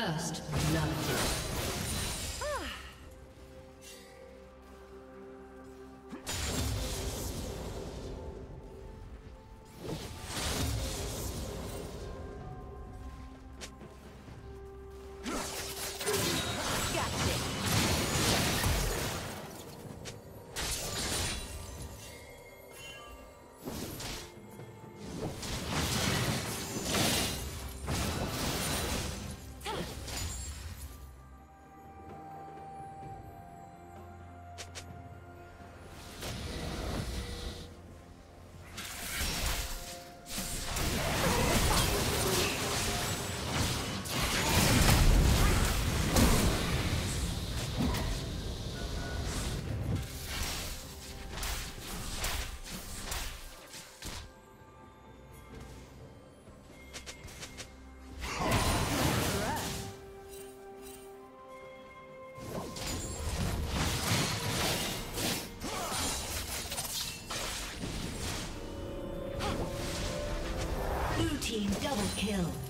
First blood. Double kill.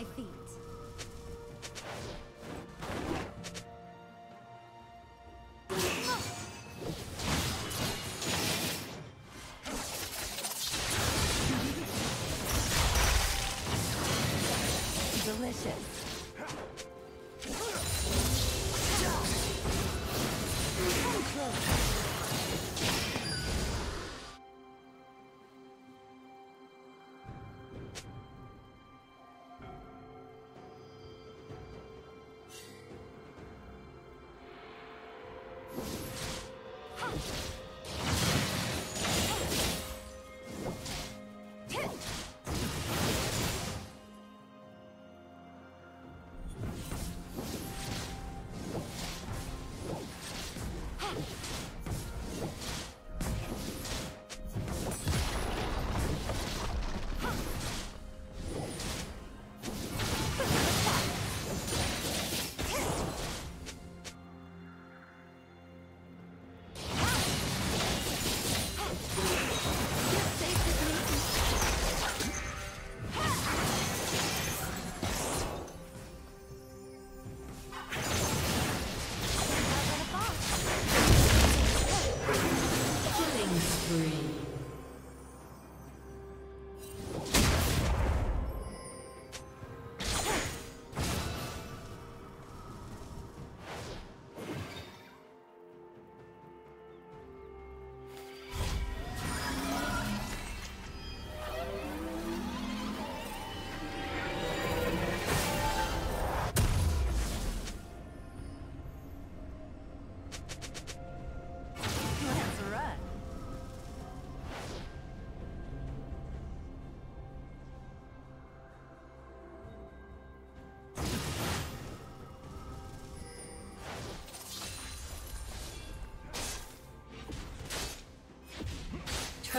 my feet. Delicious.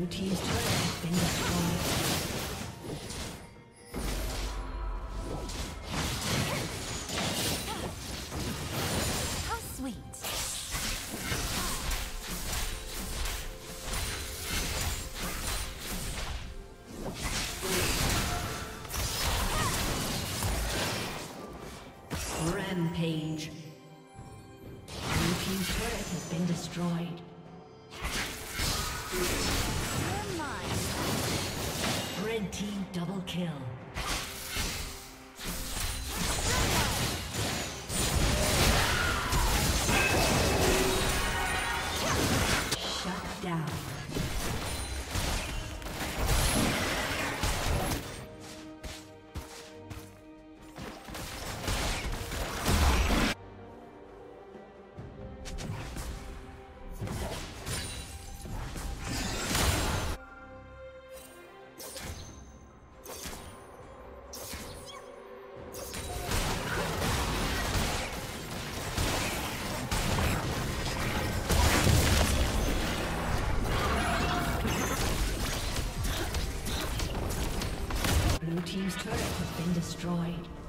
Blue Team's turret destroyed.